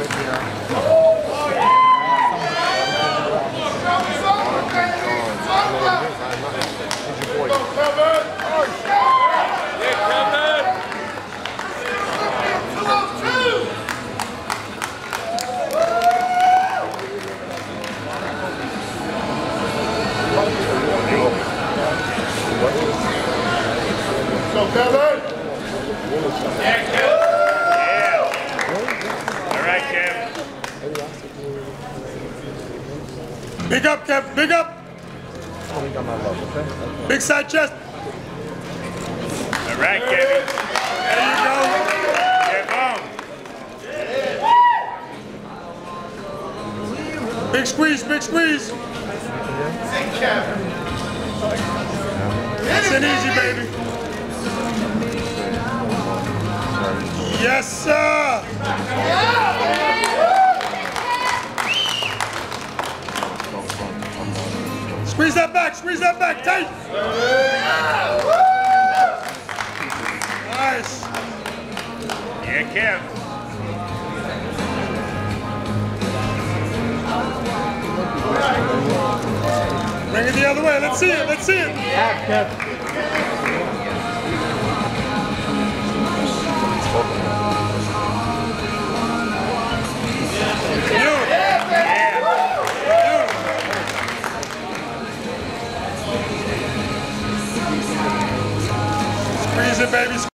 Go, Kevin! All right, Kev. Big up, Kev, big up! Big side chest. All right, Kevin. There you go. Kev on. Big squeeze, big squeeze. That's an easy, baby. Yes, sir. Squeeze that back, squeeze that back, tight. Nice. Yeah, Kev. Bring it the other way. Let's see it. Let's see it. Beautiful. Squeeze baby.